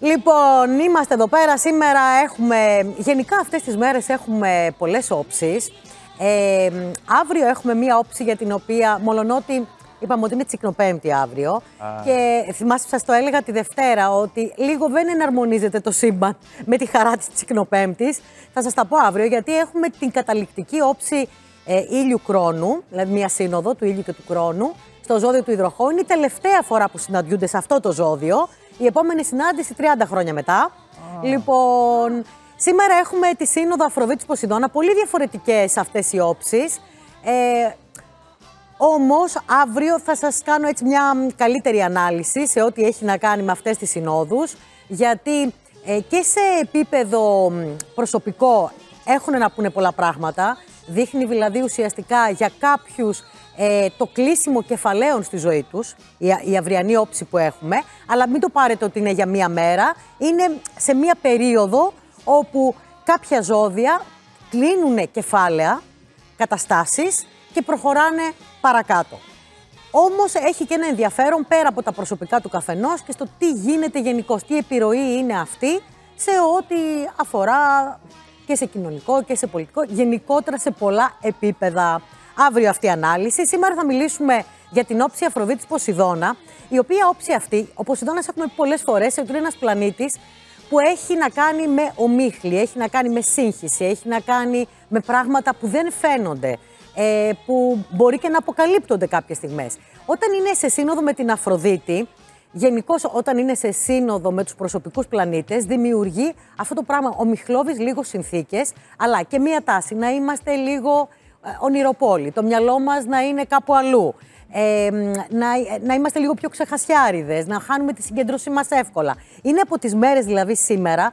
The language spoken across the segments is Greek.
Λοιπόν, είμαστε εδώ πέρα. Σήμερα έχουμε, γενικά αυτές τις μέρες έχουμε πολλές όψεις. Ε, αύριο έχουμε μία όψη για την οποία, μολονότι είπαμε ότι είναι τσικνοπέμπτη αύριο. Και θυμάστε, σας το έλεγα τη Δευτέρα, ότι λίγο δεν εναρμονίζεται το σύμπαν με τη χαρά της τσικνοπέμπτης. Θα σας τα πω αύριο, γιατί έχουμε την καταληκτική όψη ε, ήλιου κρόνου, δηλαδή μία σύνοδο του ήλιου και του κρόνου, στο ζώδιο του υδροχώου. Είναι η τελευταία φορά που συναντιούνται σε αυτό το ζώδιο. Η επόμενη συνάντηση 30 χρόνια μετά. Λοιπόν, σήμερα έχουμε τη Σύνοδο Αφροδίτης Ποσειδώνα. Πολύ διαφορετικές αυτές οι όψεις. Ε, όμως αύριο θα σας κάνω έτσι μια καλύτερη ανάλυση σε ό,τι έχει να κάνει με αυτές τις συνόδους. Γιατί ε, και σε επίπεδο προσωπικό έχουν να πούνε πολλά πράγματα. Δείχνει δηλαδή ουσιαστικά για κάποιους ε, το κλείσιμο κεφαλαίων στη ζωή τους, η, η αυριανή όψη που έχουμε, αλλά μην το πάρετε ότι είναι για μία μέρα, είναι σε μία περίοδο όπου κάποια ζώδια κλείνουν κεφάλαια, καταστάσεις και προχωράνε παρακάτω. Όμως έχει και ένα ενδιαφέρον πέρα από τα προσωπικά του καθενός και στο τι γίνεται γενικώς, τι επιρροή είναι αυτή σε ό,τι αφορά και σε κοινωνικό και σε πολιτικό, γενικότερα σε πολλά επίπεδα. Αύριο αυτή η ανάλυση. Σήμερα θα μιλήσουμε για την όψη Αφροδίτης Ποσειδώνα, η οποία όψη αυτή, ο Ποσειδώνας έχουμε πολλές φορές, ότι είναι ένας πλανήτης που έχει να κάνει με ομίχλη, έχει να κάνει με σύγχυση, έχει να κάνει με πράγματα που δεν φαίνονται, ε, που μπορεί και να αποκαλύπτονται κάποιες στιγμές. Όταν είναι σε σύνοδο με την Αφροδίτη, Γενικώς, όταν είναι σε σύνοδο με τους προσωπικούς πλανήτες, δημιουργεί αυτό το πράγμα ομιχλώβει λίγο συνθήκες, αλλά και μία τάση να είμαστε λίγο ε, ονειροπόλοι, το μυαλό μας να είναι κάπου αλλού. Ε, να, να είμαστε λίγο πιο ξεχασιάριδες, να χάνουμε τη συγκέντρωσή μας εύκολα. Είναι από τις μέρες δηλαδή σήμερα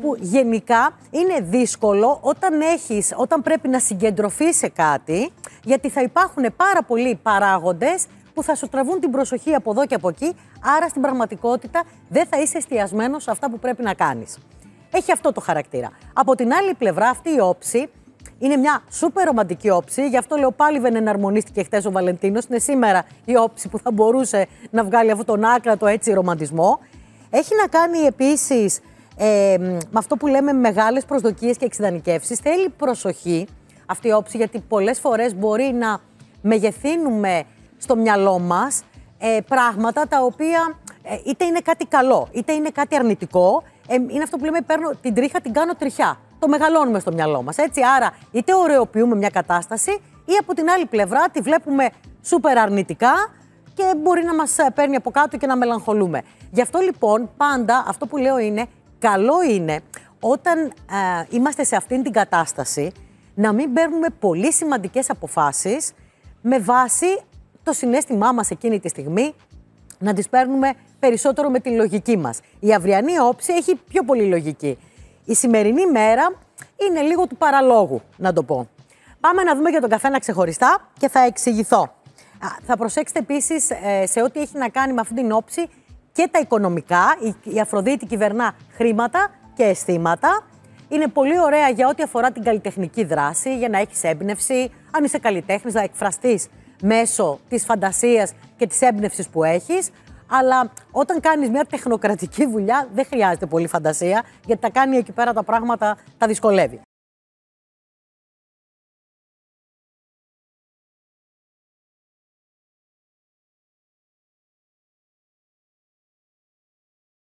που γενικά είναι δύσκολο όταν, έχεις, όταν πρέπει να συγκεντρωθείς σε κάτι, γιατί θα υπάρχουν πάρα πολλοί παράγοντες που θα σου τραβούν την προσοχή από εδώ και από εκεί, άρα στην πραγματικότητα δεν θα είσαι εστιασμένος σε αυτά που πρέπει να κάνεις. Έχει αυτό το χαρακτήρα. Από την άλλη πλευρά, αυτή η όψη είναι μια σούπερ ρομαντική όψη. Γι' αυτό λέω πάλι δεν εναρμονίστηκε χθες ο Βαλεντίνος. Είναι σήμερα η όψη που θα μπορούσε να βγάλει αυτόν τον άκρατο έτσι ρομαντισμό. Έχει να κάνει επίσης ε, με αυτό που λέμε μεγάλες προσδοκίες και εξειδανικεύσεις. Θέλει προσοχή αυτή η όψη, γιατί πολλές φορές μπορεί να μεγεθύνουμε στο μυαλό μας ε, πράγματα τα οποία ε, είτε είναι κάτι καλό, είτε είναι κάτι αρνητικό. Ε, είναι αυτό που λέμε: Παίρνω την τρίχα, την κάνω τριχιά το μεγαλώνουμε στο μυαλό μας. Έτσι, άρα είτε ωρεοποιούμε μια κατάσταση ή από την άλλη πλευρά τη βλέπουμε σούπερ αρνητικά και μπορεί να μας ε, παίρνει από κάτω και να μελαγχολούμε. Γι' αυτό λοιπόν πάντα αυτό που λέω είναι καλό είναι όταν ε, είμαστε σε αυτήν την κατάσταση να μην παίρνουμε πολύ σημαντικές αποφάσεις με βάση το συνέστημά μας εκείνη τη στιγμή να τις παίρνουμε περισσότερο με τη λογική μας. Η αυριανή όψη έχει πιο πολύ λογική. Η σημερινή μέρα είναι λίγο του παραλόγου, να το πω. Πάμε να δούμε για τον καθένα ξεχωριστά και θα εξηγηθώ. Θα προσέξετε επίσης ε, σε ό,τι έχει να κάνει με αυτή την όψη και τα οικονομικά. Η Αφροδίτη κυβερνά χρήματα και αισθήματα. Είναι πολύ ωραία για ό,τι αφορά την καλλιτεχνική δράση, για να έχεις έμπνευση. Αν είσαι καλλιτέχνης, να εκφραστείς μέσω της φαντασίας και της έμπνευσης που έχεις. Αλλά όταν κάνεις μια τεχνοκρατική δουλειά, δεν χρειάζεται πολύ φαντασία, γιατί τα κάνει εκεί πέρα τα πράγματα, τα δυσκολεύει.